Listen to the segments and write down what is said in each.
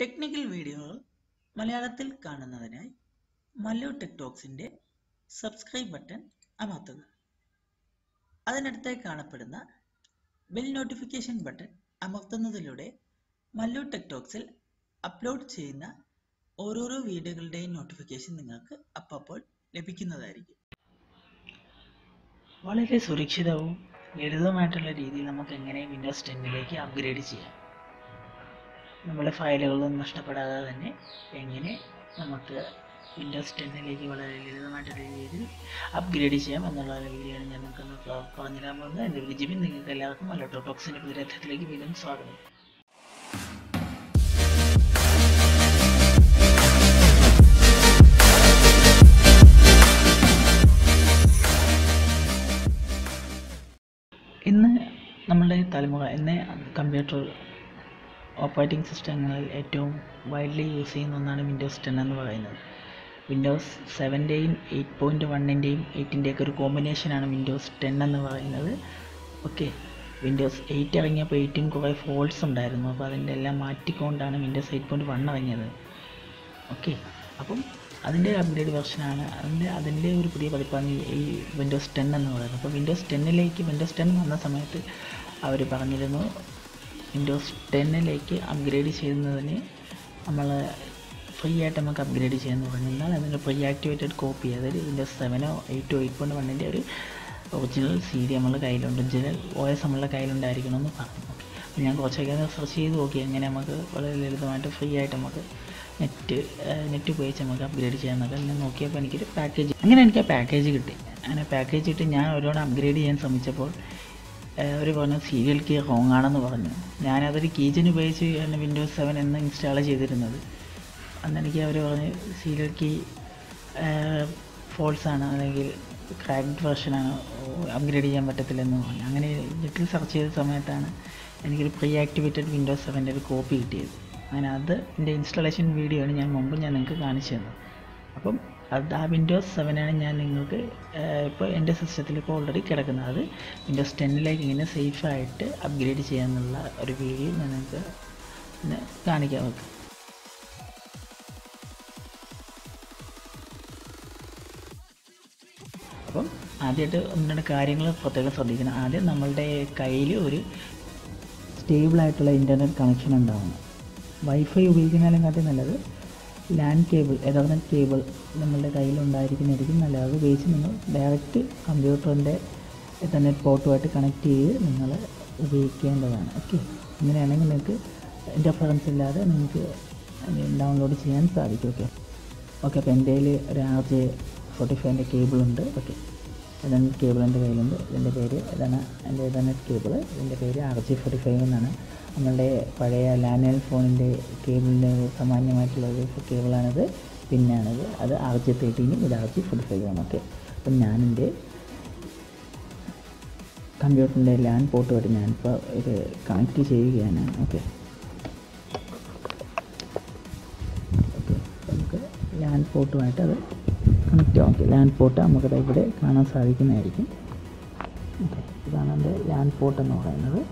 Technical വീഡിയോകൾ മലയാളത്തിൽ കാണുന്നതിനായി മല്ലു ടെക് ടോക്സിന്റെ സബ്സ്ക്രൈബ് ബട്ടൺ അമർത്തുക. അതിനടുത്തായി കാണപ്പെടുന്ന ബെൽ നോട്ടിഫിക്കേഷൻ ബട്ടൺ അമർത്തുന്നതിലൂടെ മല്ലു ടെക് ടോക്സിൽ അപ്ലോഡ് ചെയ്യുന്ന ഓരോരോ വീഡിയോകളുടെയും നോട്ടിഫിക്കേഷൻ നിങ്ങൾക്ക് അപ്പോൾ ലഭിക്കുന്നതായിരിക്കും. വളരെ സുരക്ഷിതവും ലളിതമായിട്ടുള്ള രീതിയിൽ നമുക്ക് എങ്ങനെ വിൻഡോസ് ടെന്നിലേക്ക് അപ്ഗ്രേഡ് ചെയ്യാം. നമ്മുടെ ഫയലുകളൊന്നും നഷ്ടപ്പെടാതെ തന്നെ എങ്ങനെ നമുക്ക് വിൻഡോസ് ടെന്നിലേക്ക് വളരെ ലളിതമായിട്ടുള്ള രീതിയിൽ അപ്ഗ്രേഡ് ചെയ്യാം എന്നുള്ള വീഡിയോ ഞാൻ നിങ്ങൾക്ക് പറഞ്ഞു തരാൻ പോകുന്നത് എന്റെ പേര് ജിബിൻ. നിങ്ങൾക്ക് എല്ലാവർക്കും അലോട്ടോ ടോക്സിന്റെ പുതിയ വീണ്ടും സ്വാഗതം. ഇന്ന് നമ്മളുടെ തലമുറ ഇന്ന് കമ്പ്യൂട്ടർ ഓപ്പറേറ്റിംഗ് സിസ്റ്റങ്ങളിൽ ഏറ്റവും വൈഡ്ലി യൂസ് ചെയ്യുന്ന ഒന്നാണ് വിൻഡോസ് ടെൻ എന്ന് പറയുന്നത്. വിൻഡോസ് സെവന്റെയും എയ്റ്റ് പോയിന്റ് വണ്ണിന്റെയും എയ്റ്റിന്റെയൊക്കെ ഒരു കോമ്പിനേഷനാണ് വിൻഡോസ് ടെൻ എന്ന് പറയുന്നത്. ഓക്കെ വിൻഡോസ് എയ്റ്റ് ഇറങ്ങിയപ്പോൾ എയ്റ്റും കുറേ ഫോൾട്സ് ഉണ്ടായിരുന്നു. അപ്പോൾ അതിന്റെ എല്ലാം മാറ്റിക്കൊണ്ടാണ് വിൻഡോസ് എയ്റ്റ് പോയിന്റ് വൺ ഇറങ്ങിയത്. ഓക്കെ അപ്പം അതിന്റെ അപ്ഗ്രേഡ് വെർഷനാണ് അതിന്റെ അതിന്റെ ഒരു പുതിയ പതിപ്പാണ് ഈ വിൻഡോസ് ടെൻ എന്ന് പറയുന്നത്. അപ്പോൾ വിൻഡോസ് ടെന്നിലേക്ക് വിൻഡോസ് ടെൻ വന്ന സമയത്ത് അവർ പറഞ്ഞിരുന്നു വിൻഡോസ് ടെന്നിലേക്ക് അപ്ഗ്രേഡ് ചെയ്യുന്നതിന് നമ്മൾ ഫ്രീ ആയിട്ട് നമുക്ക് അപ്ഗ്രേഡ് ചെയ്യാൻ എന്നാൽ അതിന്റെ പ്രീ ആക്ടിവേറ്റഡ് കോപ്പി അതായത് വിൻഡോസ് സെവനോ എയ്റ്റോ എയ്റ്റ് പോയിന്റ് വണ്ണിന്റെ ഒരു ഒറിജിനൽ സി ഡി നമ്മളുടെ കയ്യിലുണ്ട്. ഒറിജിനൽ ഒ എസ് നമ്മളുടെ കയ്യിലുണ്ടായിരിക്കണം എന്ന് പറഞ്ഞു. അപ്പോൾ ഞാൻ കുറച്ചൊക്കെ സെർച്ച് ചെയ്ത് നോക്കി. എങ്ങനെ നമുക്ക് വളരെ ലളിതമായിട്ട് ഫ്രീ ആയിട്ട് നമുക്ക് നെറ്റ് നെറ്റ് ഉപയോഗിച്ച് നമുക്ക് അപ്ഗ്രേഡ് ചെയ്യാൻ ചെയ്യാമെന്നൊക്കെ ഞാൻ നോക്കിയപ്പോൾ എനിക്കൊരു പാക്കേജ് അങ്ങനെ എനിക്ക് ആ പാക്കേജ് കിട്ടി. അങ്ങനെ പാക്കേജ് കിട്ടി ഞാൻ ഒരുപാട് അപ്ഗ്രേഡ് ചെയ്യാൻ ശ്രമിച്ചപ്പോൾ അവർ പറഞ്ഞു സീരിയൽ കീ റോങ് ആണെന്ന് പറഞ്ഞു. ഞാനതൊരു കീജൻ ഉപയോഗിച്ച് ആണ് വിൻഡോസ് സെവൻ എന്ന് ഇൻസ്റ്റാൾ ചെയ്തിരുന്നത്. അന്ന് എനിക്ക് അവർ പറഞ്ഞ് സീരിയൽ കീ ഫോൾസ് ആണ് അല്ലെങ്കിൽ ക്രാക്ഡ് വെർഷനാണ് അപ്ഗ്രേഡ് ചെയ്യാൻ പറ്റത്തില്ലെന്ന് പറഞ്ഞു. അങ്ങനെ നെറ്റിൽ സെർച്ച് ചെയ്ത സമയത്താണ് എനിക്കൊരു പ്രീ ആക്ടിവേറ്റഡ് വിൻഡോസ് സെവന്റെ ഒരു കോപ്പി കിട്ടിയത്. അങ്ങനെ അത് എന്റെ ഇൻസ്റ്റാളേഷൻ വീഡിയോ ആണ് ഞാൻ മുമ്പ് ഞാൻ നിങ്ങൾക്ക് കാണിച്ചു തന്നത്. അപ്പം അത് ആ വിൻഡോസ് സെവനാണ് ഞാൻ നിങ്ങൾക്ക് ഇപ്പോൾ എന്റെ സിസ്റ്റത്തിൽ ഇപ്പോൾ ഓൾറെഡി കിടക്കുന്നത്. അത് വിൻഡോസ് ടെന്നിലേക്ക് ഇങ്ങനെ സേഫായിട്ട് അപ്ഗ്രേഡ് ചെയ്യാമെന്നുള്ള ഒരു വീഡിയോ ഞാൻ നിങ്ങൾക്ക് കാണിക്കാൻ നോക്കാം അപ്പം ആദ്യമായിട്ട് ഒന്ന് കാര്യങ്ങൾ പ്രത്യേകം ശ്രദ്ധിക്കണം. ആദ്യം നമ്മളുടെ കയ്യിൽ ഒരു സ്റ്റേബിളായിട്ടുള്ള ഇന്റർനെറ്റ് കണക്ഷൻ ഉണ്ടാവണം. വൈഫൈ ഉപയോഗിക്കുന്നതിനെക്കാട്ടി നല്ലത് ലാൻഡ് കേബിൾ എതർനെറ്റ് കേബിൾ നമ്മളുടെ കയ്യിലുണ്ടായിരിക്കുന്നതായിരിക്കും നല്ലത് അത് ഉപയോഗിച്ച് നിങ്ങൾ ഡയറക്റ്റ് കമ്പ്യൂട്ടറിന്റെ എതർനെറ്റ് പോർട്ടുമായിട്ട് കണക്ട് ചെയ്ത് നിങ്ങൾ ഉപയോഗിക്കേണ്ടതാണ്. ഓക്കെ ഇങ്ങനെയാണെങ്കിൽ നിങ്ങൾക്ക് ഇന്റർഫറൻസ് ഇല്ലാതെ നിങ്ങൾക്ക് ഡൗൺലോഡ് ചെയ്യാൻ സാധിക്കും. ഓക്കെ ഓക്കെ അപ്പോൾ എന്റെ കയ്യിൽ ഒരു ആർ ജെ ഫോർട്ടി ഫൈവിന്റെ കേബിളുണ്ട് ഓക്കെ എതർനെറ്റ് കേബിൾ എന്റെ കയ്യിലുണ്ട്. ഇതിന്റെ പേര് ഇതാണ് എന്റെ എതർനെറ്റ് കേബിൾ ഇതിന്റെ പേര് ആർ ജെ ഫോർട്ടി ഫൈവ് എന്നാണ്. നമ്മളുടെ പഴയ ലാൻഡ് ഫോണിന്റെ കേബിളിന്റെ സാമാന്യമായിട്ടുള്ള ഒരു കേബിളാണിത് പിന്നാണിത്. അത് ആർ ജി തേർട്ടീനും ഇത് ആർ ജി ഫോർട്ടി ഫൈവ് ആണ് ഓക്കെ. അപ്പം ഞാനെന്റെ കമ്പ്യൂട്ടറിന്റെ ലാൻഡ് പോർട്ടുമായിട്ട് ഞാനിപ്പോൾ ഇത് കണക്ട് ചെയ്യുകയാണ്. ഓക്കെ. ഓക്കെ. നമുക്ക് ലാൻഡ് പോർട്ടുമായിട്ട് അത് കണക്ട് ചെയ്യാം. ഓക്കെ. ലാൻഡ് പോർട്ട് നമുക്കത് ഇവിടെ കാണാൻ സാധിക്കുന്നതായിരിക്കും. ഓക്കെ. ഇതാണ് എന്റെ ലാൻഡ് പോർട്ട് എന്ന് പറയുന്നത്.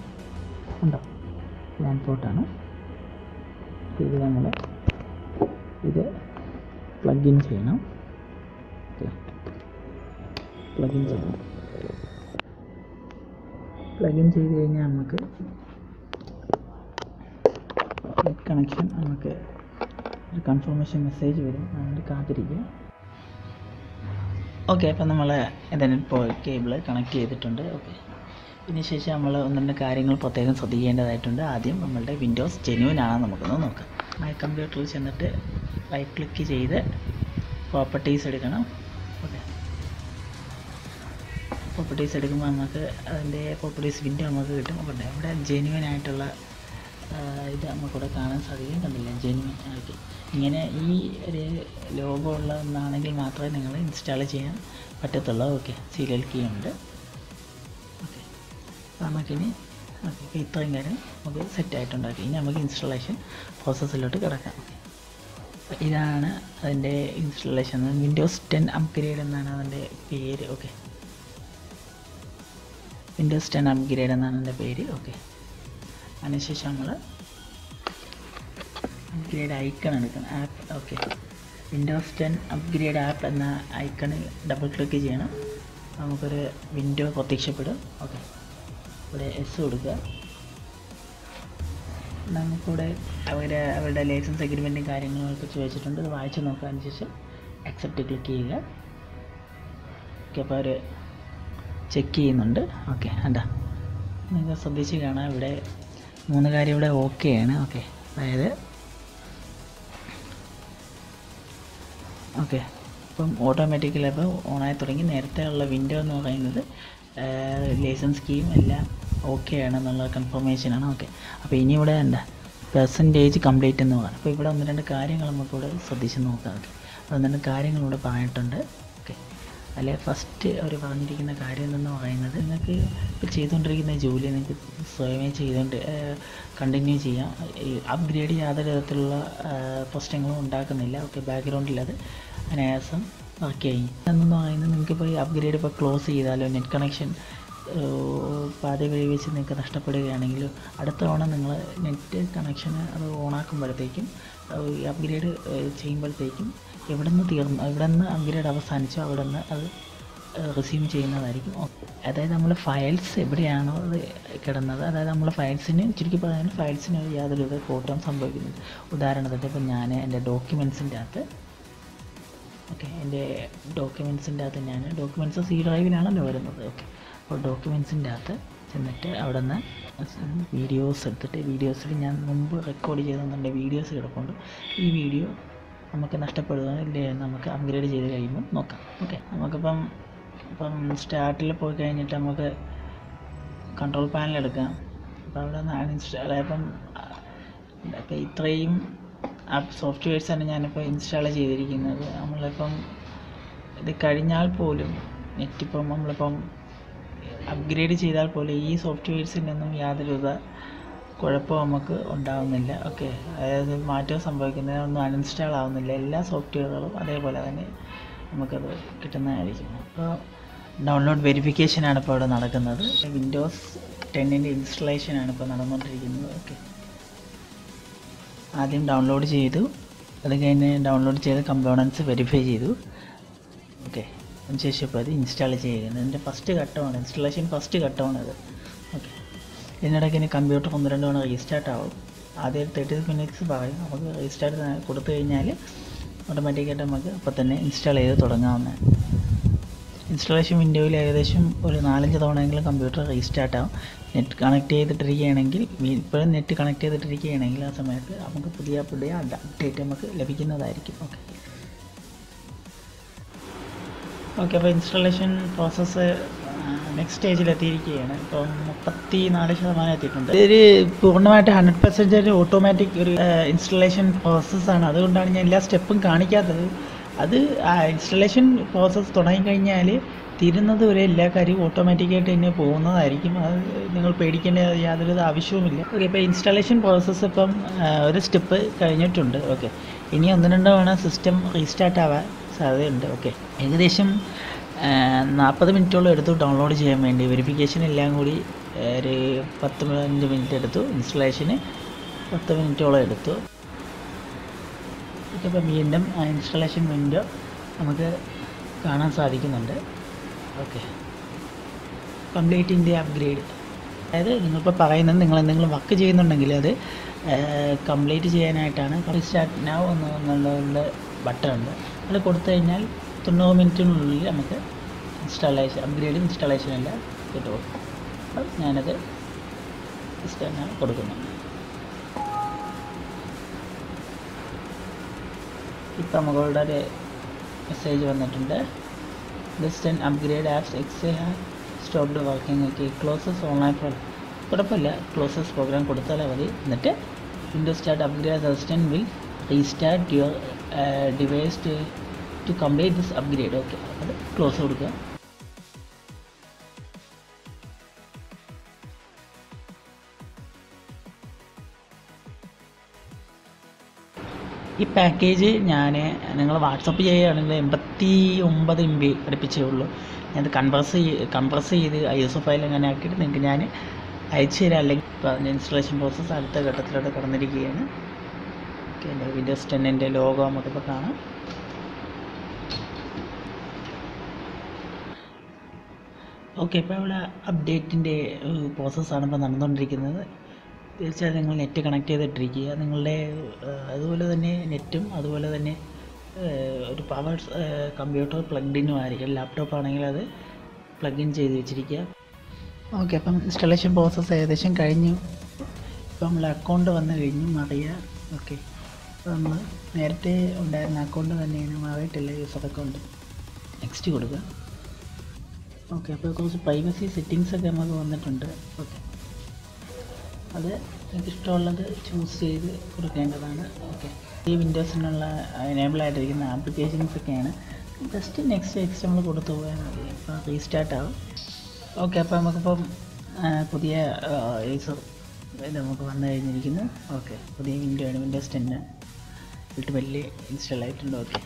ഉണ്ടോ? ലാൻഡ് പോട്ടാണ് ഇത് നമ്മൾ ഇത് പ്ലഗ് ഇൻ ചെയ്യണം. ഓക്കെ. പ്ലഗ് ഇൻ ചെയ്യണം. പ്ലഗ് ഇൻ ചെയ്ത് കഴിഞ്ഞാൽ നമുക്ക് കണക്ഷൻ നമുക്ക് ഒരു കൺഫർമേഷൻ മെസ്സേജ് വരും. അതുകൊണ്ട് കാത്തിരിക്കുക. ഓക്കെ അപ്പം നമ്മൾ ഇതിനിപ്പോൾ കേബിൾ കണക്ട് ചെയ്തിട്ടുണ്ട്. ഓക്കെ ഇതിന് ശേഷം നമ്മൾ ഒന്ന് രണ്ട് കാര്യങ്ങൾ പ്രത്യേകം ശ്രദ്ധിക്കേണ്ടതായിട്ടുണ്ട്. ആദ്യം നമ്മളുടെ വിൻഡോസ് ജെന്യൂൻ ആണെന്ന് നമുക്കൊന്ന് നോക്കാം. മൈ കമ്പ്യൂട്ടറിൽ ചെന്നിട്ട് റൈറ്റ് ക്ലിക്ക് ചെയ്ത് പ്രോപ്പർട്ടീസ് എടുക്കണം. ഓക്കെ പ്രോപ്പർട്ടീസ് എടുക്കുമ്പോൾ നമുക്ക് അതിന്റെ പ്രോപ്പർട്ടീസ് വിൻഡോ നമുക്ക് കിട്ടും. അപ്പോൾ അവിടെ ജെന്യൂൻ ആയിട്ടുള്ള ഇത് നമുക്കിവിടെ കാണാൻ സാധിക്കും. കണ്ടില്ല? ജെന്യൂൻ ആയിട്ട്. ഇങ്ങനെ ഈ ഒരു ലോഗോ ഉള്ള ഒന്നാണെങ്കിൽ മാത്രമേ നിങ്ങൾ ഇൻസ്റ്റാൾ ചെയ്യാൻ പറ്റത്തുള്ളൂ. ഓക്കെ സീരിയൽ കീ ഉണ്ട്. നമുക്കിനി ഓക്കെ ഇത്രയും കാര്യം നമുക്ക് സെറ്റായിട്ടുണ്ടാക്കി ഇനി നമുക്ക് ഇൻസ്റ്റലേഷൻ പ്രോസസ്സിലോട്ട് കിടക്കാം. ഇതാണ് അതിന്റെ ഇൻസ്റ്റലേഷൻ വിൻഡോസ് ടെൻ അപ്ഗ്രേഡ് എന്നാണ് അതിന്റെ പേര്. ഓക്കെ വിൻഡോസ് ടെൻ അപ്ഗ്രേഡ് എന്നാണ് അതിന്റെ പേര്. ഓക്കെ അതിനുശേഷം നമ്മൾ അപ്ഗ്രേഡ് ഐക്കൺ എടുക്കണം. App okay Windows ten upgrade app എന്ന ഐക്കണിൽ ഡബിൾ ക്ലിക്ക് ചെയ്യണം. നമുക്കൊരു വിൻഡോ പ്രത്യക്ഷപ്പെടും. ഓക്കെ ഇവിടെ എസ് കൊടുക്കുക. നമുക്കിവിടെ അവർ അവരുടെ ലൈസൻസ് അഗ്രിമെന്റും കാര്യങ്ങളൊക്കെ ചോദിച്ചിട്ടുണ്ട്. അത് വായിച്ച് നോക്കാൻ ശേഷം അക്സെപ്റ്റ് ക്ലിക്ക് ചെയ്യുക. ഓക്കെ അപ്പോൾ അവർ ചെക്ക് ചെയ്യുന്നുണ്ട്. ഓക്കെ എന്താ നിങ്ങൾ ശ്രദ്ധിച്ച് കാണാം. ഇവിടെ മൂന്ന് കാര്യം ഇവിടെ ഓക്കെ ആണ്. ഓക്കെ അതായത് ഓക്കെ ഇപ്പം ഓട്ടോമാറ്റിക്കലി അപ്പോൾ ഓണായി തുടങ്ങി. നേരത്തെ ഉള്ള വിൻഡോ എന്ന് പറയുന്നത് ലൈസൻസ് സ്കീം എല്ലാം ഓക്കെ കൺഫർമേഷൻ ആണ്. ഓക്കെ അപ്പോൾ ഇനി ഇവിടെ എന്താ? പെർസെന്റേജ് കംപ്ലീറ്റ് എന്ന് പറയും അപ്പോൾ ഇവിടെ ഒന്ന് രണ്ട് കാര്യങ്ങൾ നമുക്കിവിടെ ശ്രദ്ധിച്ച് നോക്കാം. ഓക്കെ ഒന്ന് രണ്ട് കാര്യങ്ങൾ ഇവിടെ പറഞ്ഞിട്ടുണ്ട്. ഓക്കെ അല്ലെ ഫസ്റ്റ് അവർ പറഞ്ഞിരിക്കുന്ന കാര്യം എന്ന് പറയുന്നത് നിങ്ങൾക്ക് ഇപ്പോൾ ചെയ്തുകൊണ്ടിരിക്കുന്ന ജോലി നിങ്ങൾക്ക് സ്വയമേ ചെയ്തുകൊണ്ട് കണ്ടിന്യൂ ചെയ്യാം. അപ്ഗ്രേഡ് യാതൊരു വിധത്തിലുള്ള പ്രശ്നങ്ങളും ഉണ്ടാക്കുന്നില്ല. ഓക്കെ ബാക്ക്ഗ്രൗണ്ടിൽ അത് അനായാസം വർക്ക് ചെയ്യും എന്നു പറയുന്നത് നിങ്ങൾക്കിപ്പോൾ ഈ അപ്ഗ്രേഡ് ഇപ്പോൾ ക്ലോസ് ചെയ്താലോ? നെറ്റ് കണക്ഷൻ പാതി വഴി വെച്ച് നിങ്ങൾക്ക് നഷ്ടപ്പെടുകയാണെങ്കിലും അടുത്ത തവണ നിങ്ങൾ നെറ്റ് കണക്ഷൻ അത് ഓണാക്കുമ്പോഴത്തേക്കും അപ്ഗ്രേഡ് ചെയ്യുമ്പോഴത്തേക്കും എവിടെ നിന്ന് തീർന്നു എവിടെ നിന്ന് അപ്ഗ്രേഡ് അവസാനിച്ചോ അവിടെ നിന്ന് അത് റിസീവ് ചെയ്യുന്നതായിരിക്കും. അതായത് നമ്മൾ ഫയൽസ് എവിടെയാണോ അത് കിടന്നത് അതായത് നമ്മൾ ഫയൽസിന് ചുരുക്കി പറയാൻ ഫയൽസിന് യാതൊരു കോട്ടം സംഭവിക്കുന്നില്ല. ഉദാഹരണത്തിന് ഞാൻ എന്റെ ഡോക്യുമെൻസിന്റെ അകത്ത് എന്റെ ഡോക്യുമെൻസിന്റെ അകത്ത് ഞാൻ ഡോക്യുമെന്റ്സ് സി ഡ്രൈവിലാണല്ലോ വരുന്നത്. ഓക്കെ അപ്പോൾ ഡോക്യുമെൻസിന്റെ അകത്ത് ചെന്നിട്ട് അവിടെ നിന്ന് വീഡിയോസ് എടുത്തിട്ട് വീഡിയോസിൽ ഞാൻ മുമ്പ് റെക്കോർഡ് ചെയ്തെന്നുണ്ട് വീഡിയോസ് കിടപ്പുണ്ട്. ഈ വീഡിയോ നമുക്ക് നഷ്ടപ്പെടുകയില്ലേ നമുക്ക് അപ്ഗ്രേഡ് ചെയ്ത് കഴിയുമ്പോൾ നോക്കാം. ഓക്കെ നമുക്കിപ്പം ഇപ്പം സ്റ്റാർട്ടിൽ പോയി കഴിഞ്ഞിട്ട് നമുക്ക് കൺട്രോൾ പാനൽ എടുക്കാം. അപ്പോൾ അവിടെ നിന്ന് അൺഇൻസ്റ്റാൾ ഇപ്പം ഇത്രയും ആപ്പ് സോഫ്റ്റ്വെയർസാണ് ഞാനിപ്പോൾ ഇൻസ്റ്റാൾ ചെയ്തിരിക്കുന്നത്. നമ്മളിപ്പം ഇത് കഴിഞ്ഞാൽ പോലും നെറ്റ് ഇപ്പം നമ്മളിപ്പം അപ്ഗ്രേഡ് ചെയ്താൽ പോലും ഈ സോഫ്റ്റ്വെയർസിനൊന്നും യാതൊരുവിധ കുഴപ്പവും നമുക്ക് ഉണ്ടാകുന്നില്ല ഓക്കെ അതായത് മാറ്റം സംഭവിക്കുന്നതിന് ഒന്നും അൺഇൻസ്റ്റാൾ ആവുന്നില്ല. എല്ലാ സോഫ്റ്റ്വെയറുകളും അതേപോലെ തന്നെ നമുക്കത് കിട്ടുന്നതായിരിക്കും. അപ്പോൾ ഡൗൺലോഡ് വെരിഫിക്കേഷനാണ് ഇപ്പോൾ ഇവിടെ നടക്കുന്നത്. വിൻഡോസ് ടെന്നിന്റെ ഇൻസ്റ്റലേഷനാണ് ഇപ്പോൾ നടന്നുകൊണ്ടിരിക്കുന്നത്. ഓക്കെ ആദ്യം ഡൗൺലോഡ് ചെയ്തു. അത് കഴിഞ്ഞ് ഡൗൺലോഡ് ചെയ്ത് കമ്പോണൻസ് വെരിഫൈ ചെയ്തു. ഓക്കെ അതിനുശേഷം ഇപ്പോൾ അത് ഇൻസ്റ്റാൾ ചെയ്യുന്നത് എന്റെ ഫസ്റ്റ് ഘട്ടമാണ്. ഇൻസ്റ്റാളേഷൻ ഫസ്റ്റ് ഘട്ടമാണ് അത്. ഓക്കെ ഇതിനിടയ്ക്ക് ഇനി കമ്പ്യൂട്ടർ ഒന്ന് രണ്ട് തവണ റീസ്റ്റാർട്ട് ആവും. ആദ്യം തേർട്ടി മിനിറ്റ്സ് പറയും. നമുക്ക് റീസ്റ്റാർട്ട് കൊടുത്തു കഴിഞ്ഞാൽ ഓട്ടോമാറ്റിക്കായിട്ട് നമുക്ക് അപ്പോൾ തന്നെ ഇൻസ്റ്റാൾ ചെയ്ത് തുടങ്ങാവുന്നതാണ്. ഇൻസ്റ്റലേഷൻ വിൻഡോയിൽ ഏകദേശം ഒരു നാലഞ്ച് തവണയെങ്കിലും കമ്പ്യൂട്ടർ റീസ്റ്റാർട്ട് ആവും. നെറ്റ് കണക്ട് ചെയ്തിട്ടിരിക്കുകയാണെങ്കിൽ ഇപ്പോഴും നെറ്റ് കണക്ട് ചെയ്തിട്ടിരിക്കുകയാണെങ്കിൽ ആ സമയത്ത് നമുക്ക് പുതിയ പുതിയ അപ്ഡേറ്റ് നമുക്ക് ലഭിക്കുന്നതായിരിക്കും. ഓക്കെ ഓക്കെ അപ്പോൾ ഇൻസ്റ്റാളേഷൻ പ്രോസസ്സ് നെക്സ്റ്റ് സ്റ്റേജിൽ എത്തിയിരിക്കുകയാണ്. ഇപ്പം മുപ്പത്തി നാല് ശതമാനം എത്തിയിട്ടുണ്ട്. ഇതൊരു പൂർണമായിട്ട് ഹൺഡ്രഡ് പെർസെന്റേജ് ഓട്ടോമാറ്റിക് ഒരു ഇൻസ്റ്റലേഷൻ പ്രോസസ്സാണ് അതുകൊണ്ടാണ് ഞാൻ എല്ലാ സ്റ്റെപ്പും കാണിക്കാത്തത്. അത് ആ ഇൻസ്റ്റലേഷൻ പ്രോസസ്സ് തുടങ്ങിക്കഴിഞ്ഞാൽ തീരുന്നത് വരെ എല്ലാ കാര്യവും ഓട്ടോമാറ്റിക്കായിട്ട് തന്നെ പോകുന്നതായിരിക്കും. അത് നിങ്ങൾ പേടിക്കേണ്ട യാതൊരു ആവശ്യവുമില്ല. ഓക്കെ ഇപ്പോൾ ഇൻസ്റ്റാളേഷൻ പ്രോസസ്സ് ഇപ്പം ഒരു സ്റ്റെപ്പ് കഴിഞ്ഞിട്ടുണ്ട്. ഓക്കെ ഇനി ഒന്ന് രണ്ടോ വേണം സിസ്റ്റം റീസ്റ്റാർട്ട് ആവാൻ സാധ്യതയുണ്ട്. ഓക്കെ ഏകദേശം നാൽപ്പത് മിനിറ്റോളം എടുത്തു ഡൗൺലോഡ് ചെയ്യാൻ വേണ്ടി. വെരിഫിക്കേഷൻ എല്ലാം കൂടി ഒരു പത്ത് പതിനഞ്ച് മിനിറ്റ് എടുത്തു. ഇൻസ്റ്റലേഷന് പത്ത് മിനിറ്റോളം എടുത്തു. ഓക്കെ അപ്പോൾ വീണ്ടും ഇൻസ്റ്റലേഷൻ വിൻഡോ നമുക്ക് കാണാൻ സാധിക്കുന്നുണ്ട്. ഓക്കെ കംപ്ലീറ്റ് ഇന്ത്യ അപ്ഗ്രേഡ് അതായത് നിങ്ങളിപ്പോൾ പറയുന്നത് നിങ്ങൾ എന്തെങ്കിലും വർക്ക് ചെയ്യുന്നുണ്ടെങ്കിൽ അത് കംപ്ലീറ്റ് ചെയ്യാനായിട്ടാണ്. സ്റ്റാർട്ട് നൗ എന്നുള്ള ബട്ടൺ ഉണ്ട്. അത് കൊടുത്തു കഴിഞ്ഞാൽ തൊണ്ണൂറ് മിനിറ്റിനുള്ളിൽ നമുക്ക് ഇൻസ്റ്റാളേഷൻ അപ്ഗ്രേഡ് ഇൻസ്റ്റാളേഷൻ എല്ലാം കിട്ടും. അപ്പം ഞാനത് ജസ്റ്റ് ഞാൻ ഇപ്പം നമ്മളുടെ ഒരു മെസ്സേജ് വന്നിട്ടുണ്ട് list and upgrade apps X have stopped working okay closes online for കുഴപ്പമില്ല. ക്ലോസസ് പ്രോഗ്രാം കൊടുത്താലേ മതി. എന്നിട്ട് Windows start upgrade assistant will restart your device to complete this upgrade okay അത് ക്ലോസ് കൊടുക്കുക. ഈ പാക്കേജ് ഞാൻ നിങ്ങൾ വാട്സപ്പ് ചെയ്യുകയാണെങ്കിൽ എൺപത്തി ഒമ്പത് എം ബി അടുപ്പിച്ചേ ഉള്ളൂ. ഞാനത് കൺവേഴ്സ് കംപ്രസ് ചെയ്ത് ഐ എസ് ഒ ഫയൽ അങ്ങനെ ആക്കിയിട്ട് നിങ്ങൾക്ക് ഞാൻ അയച്ചു തരാം. അല്ലെങ്കിൽ ഇപ്പോൾ ഇൻസ്റ്റലേഷൻ പ്രോസസ്സ് അടുത്ത ഘട്ടത്തിലോട്ട് കടന്നിരിക്കുകയാണ്. ഓക്കെ എന്റെ വിൻഡോസ് ടെന്നിന്റെ ലോഗോ നമുക്കിപ്പോൾ കാണാം. ഓക്കെ ഇപ്പോൾ ഇവിടെ അപ്ഡേറ്റിന്റെ പ്രോസസ്സാണ് ഇപ്പോൾ നടന്നുകൊണ്ടിരിക്കുന്നത്. തീർച്ചയായും നിങ്ങൾ നെറ്റ് കണക്ട് ചെയ്തിട്ടിരിക്കുക. നിങ്ങളുടെ അതുപോലെ തന്നെ നെറ്റും അതുപോലെ തന്നെ ഒരു പവർ കമ്പ്യൂട്ടർ പ്ലഗ്ഡിനും ആയിരിക്കും. ലാപ്ടോപ്പ് ആണെങ്കിൽ അത് പ്ലഗ് ഇൻ ചെയ്ത് വെച്ചിരിക്കുക. ഓക്കെ അപ്പം ഇൻസ്റ്റാളേഷൻ പ്രോസസ്സ് ഏകദേശം കഴിഞ്ഞു. ഇപ്പം നമ്മൾ അക്കൗണ്ട് വന്നു കഴിഞ്ഞു. മറിയ ഓക്കെ അപ്പോൾ നമ്മൾ നേരത്തെ ഉണ്ടായിരുന്ന അക്കൗണ്ട് തന്നെയാണ് മാറിയിട്ടില്ല യൂസർ അക്കൗണ്ട് നെക്സ്റ്റ് കൊടുക്കുക. ഓക്കെ അപ്പോൾ കുറച്ച് പ്രൈവസി സെറ്റിങ്സൊക്കെ നമുക്ക് വന്നിട്ടുണ്ട്. ഓക്കെ അത് എനിക്കിഷ്ടമുള്ളത് ചൂസ് ചെയ്ത് കൊടുക്കേണ്ടതാണ്. ഓക്കെ ഈ വിൻഡോസിനുള്ള എനേബിൾ ആയിട്ടിരിക്കുന്ന ആപ്ലിക്കേഷൻസ് ഒക്കെയാണ് ജസ്റ്റ് നെക്സ്റ്റ് നെക്സ്റ്റ് നമ്മൾ കൊടുത്തു പോയാൽ മതി. അപ്പോൾ റീസ്റ്റാർട്ട് ആവും. ഓക്കെ അപ്പോൾ നമുക്കിപ്പം പുതിയ ഏസർ നമുക്ക് വന്നു കഴിഞ്ഞിരിക്കുന്നു. ഓക്കെ പുതിയ വിൻഡോ ആണ്. വിൻഡോസ് ടെന്ന് വീട്ട് വലിയ ഇൻസ്റ്റാൾ ആയിട്ടുണ്ട്. ഓക്കെ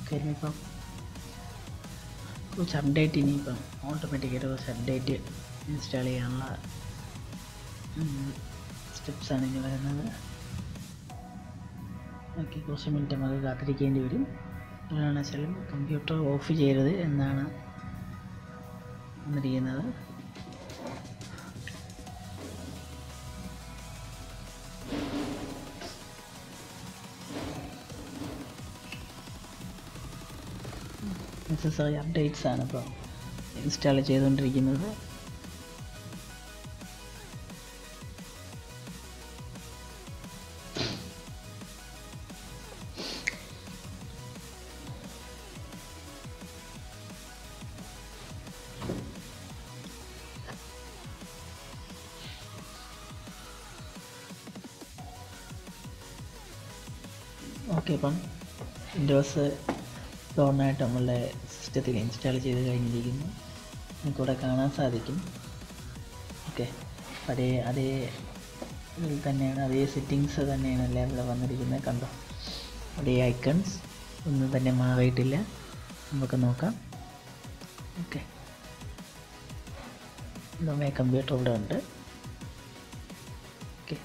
ഓക്കെ ഇനിയിപ്പം കുറച്ച് അപ്ഡേറ്റ് ഇനിയിപ്പം ഓട്ടോമാറ്റിക്കായിട്ട് കുറച്ച് അപ്ഡേറ്റ് ഇൻസ്റ്റാൾ ചെയ്യാനുള്ള സ്റ്റെപ്സാണ് ഇനി വരുന്നത്. ഓക്കെ കുറച്ച് മിനിറ്റ് നമുക്ക് കാത്തിരിക്കേണ്ടി വരും. അങ്ങനെയാണെന്ന് വെച്ചാൽ കമ്പ്യൂട്ടർ ഓഫ് ചെയ്യരുത് എന്നാണ് വന്നിരിക്കുന്നത്. നെസസറി അപ്ഡേറ്റ്സ് ആണ് ഇപ്പോൾ ഇൻസ്റ്റാൾ ചെയ്തുകൊണ്ടിരിക്കുന്നത് ഓക്കെ അപ്പം വിൻഡോസ് ഓണായിട്ട് നമ്മളുടെ സിസ്റ്റത്തിൽ ഇൻസ്റ്റാൾ ചെയ്ത് കഴിഞ്ഞിരിക്കുന്നു. നമുക്കിവിടെ കാണാൻ സാധിക്കും. ഓക്കെ. അതേ അതേ ഇതിൽ തന്നെയാണ് അതേ സെറ്റിങ്സ് തന്നെയാണ് എല്ലാം ഇവിടെ വന്നിരിക്കുന്നത്. കണ്ടോ? അതേ ഐക്കൺസ് ഒന്നും തന്നെ മാറിയിട്ടില്ല. നമുക്ക് നോക്കാം. ഓക്കെ. നമ്മുടെ കമ്പ്യൂട്ടർ ഇവിടെ ഉണ്ട്. ഓക്കെ.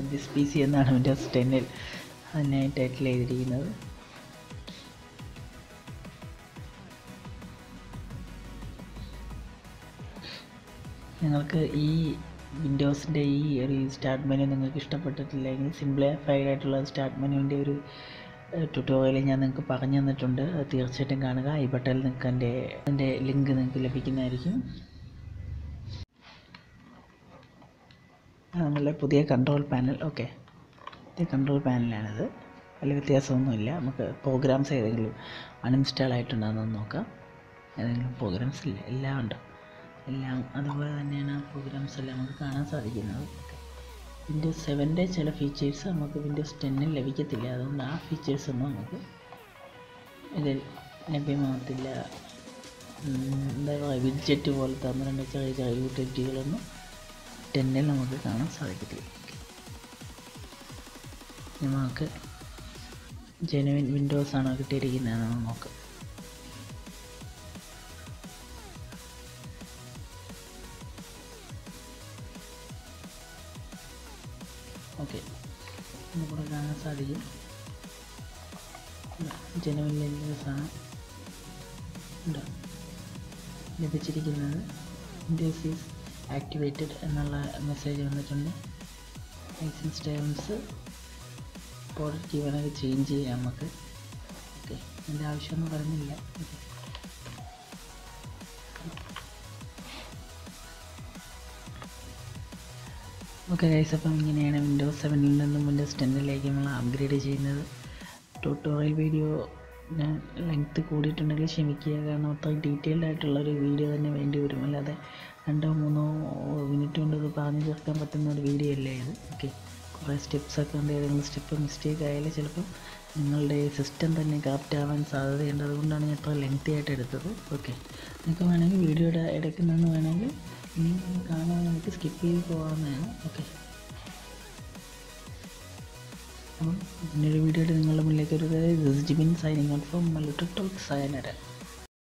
ദിസ് പി സി എന്നാണ് വിൻഡോസ് ടെന്നിൽ അതിനായി ടൈറ്റിൽ ചെയ്തിരിക്കുന്നത്. നിങ്ങൾക്ക് ഈ വിൻഡോസിന്റെ ഈ ഒരു സ്റ്റാർട്ട് മെനു നിങ്ങൾക്ക് ഇഷ്ടപ്പെട്ടിട്ടില്ലെങ്കിൽ സിംപ്ലിഫൈഡ് ആയിട്ടുള്ള സ്റ്റാർട്ട് മെനുവിന്റെ ഒരു ട്യൂട്ടോറിയൽ ഞാൻ നിങ്ങൾക്ക് പറഞ്ഞു തന്നിട്ടുണ്ട്. തീർച്ചയായിട്ടും കാണുക. ഈ ബട്ടണിൽ നിങ്ങൾക്ക് എന്റെ അതിന്റെ ലിങ്ക് നിങ്ങൾക്ക് ലഭിക്കുന്നതായിരിക്കും. നമ്മളുടെ പുതിയ കൺട്രോൾ പാനൽ ഓക്കെ പുതിയ കൺട്രോൾ പാനലാണിത് വലിയ വ്യത്യാസമൊന്നുമില്ല. നമുക്ക് പ്രോഗ്രാംസ് ഏതെങ്കിലും അൺഇൻസ്റ്റാൾ ആയിട്ടുണ്ടോയെന്ന് നോക്കാം. ഏതെങ്കിലും പ്രോഗ്രാംസ് ഇല്ല. എല്ലാം ഉണ്ട്. എല്ലാം അതുപോലെ തന്നെയാണ് പ്രോഗ്രാംസ് എല്ലാം നമുക്ക് കാണാൻ സാധിക്കുന്നത്. വിൻഡോസ് സെവന്റെ ചില ഫീച്ചേഴ്സ് നമുക്ക് വിൻഡോസ് ടെന്നിൽ ലഭിക്കത്തില്ല. അതുകൊണ്ട് ആ ഫീച്ചേഴ്സ് ഒന്നും നമുക്ക് ഇതിൽ ലഭ്യമാകത്തില്ല എന്താ പറയുക വിഡ്ജറ്റ് പോലത്തെ ഒന്ന് രണ്ട് ചെറിയ ചെറിയ യൂട്ടിലിറ്റികളൊന്നും ടെന്നിൽ നമുക്ക് കാണാൻ സാധിക്കത്തില്ല. നമുക്ക് ജെനുവിൻ വിൻഡോസ് ആണോ കിട്ടിയിരിക്കുന്നതെന്ന് നോക്കാം. സാധിക്കും. ജനുവൻ ലെൻസസാണ് ലഭിച്ചിരിക്കുന്നത്. ദിസ് ഈസ് ആക്ടിവേറ്റഡ് എന്നുള്ള മെസ്സേജ് വന്നിട്ടുണ്ട്. ലൈസൻസ് ടേംസ് പ്രോഡക്റ്റ് വേണമെങ്കിൽ ചേഞ്ച് ചെയ്യാം നമുക്ക്. ഓക്കെ എന്റെ ആവശ്യമൊന്നും പറഞ്ഞില്ല. ഓക്കെ ഓക്കെ ഗൈസ് അപ്പം ഇങ്ങനെയാണ് വിൻഡോസ് സെവനിൽ നിന്നും വിൻഡോസ് ടെന്നിലേക്ക് നമ്മൾ അപ്ഗ്രേഡ് ചെയ്യുന്നത്. ട്യൂട്ടോറിയൽ വീഡിയോ ഞാൻ ലെങ്ത്ത് കൂടിയിട്ടുണ്ടെങ്കിൽ ക്ഷമിക്കുക. കാരണം അത്രയും ഡീറ്റെയിൽഡ് ആയിട്ടുള്ളൊരു വീഡിയോ തന്നെ വേണ്ടി വരും. അല്ലാതെ രണ്ടോ മൂന്നോ മിനിറ്റ് കൊണ്ട് ഇത് പറഞ്ഞു തീർക്കാൻ പറ്റുന്ന ഒരു വീഡിയോ അല്ലേ ഇത്? ഓക്കെ കുറേ സ്റ്റെപ്സൊക്കെ ഉണ്ട്. ഏതെങ്കിലും സ്റ്റെപ്പ് മിസ്റ്റേക്ക് ആയാലും ചിലപ്പം നിങ്ങളുടെ സിസ്റ്റം തന്നെ കാപ്റ്റ് ആവാൻ സാധ്യതയുണ്ട്. അതുകൊണ്ടാണ് ഞാൻ ഇത്ര ലെങ്ത്തി ആയിട്ട് എടുത്തത്. ഓക്കെ നിങ്ങൾക്ക് വേണമെങ്കിൽ വീഡിയോയുടെ ഇടയ്ക്ക് നിന്ന് വേണമെങ്കിൽ ഇനി നമുക്ക് സ്കിപ്പ് ചെയ്ത് പോകാവുന്നതാണ് ഓക്കെ അപ്പം പിന്നീട് വീഡിയോയുടെ നിങ്ങളുടെ മുന്നിലേക്ക് ഒരു Jibin signing out from Mallu talk sayonara